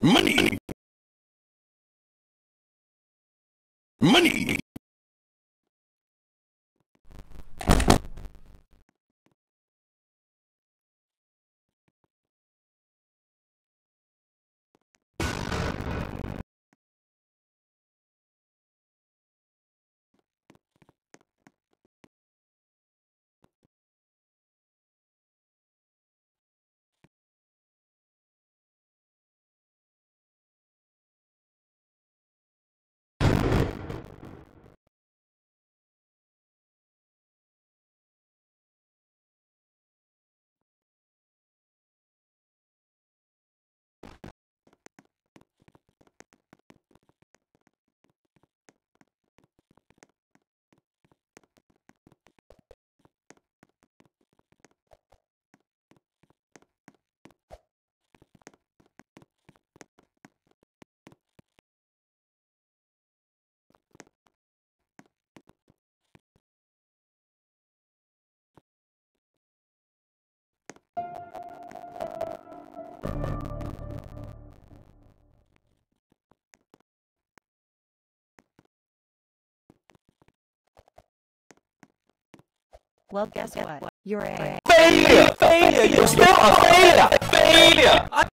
Money! Money! Well, guess what? You're a Failure! Failure! You're still a failure! Failure!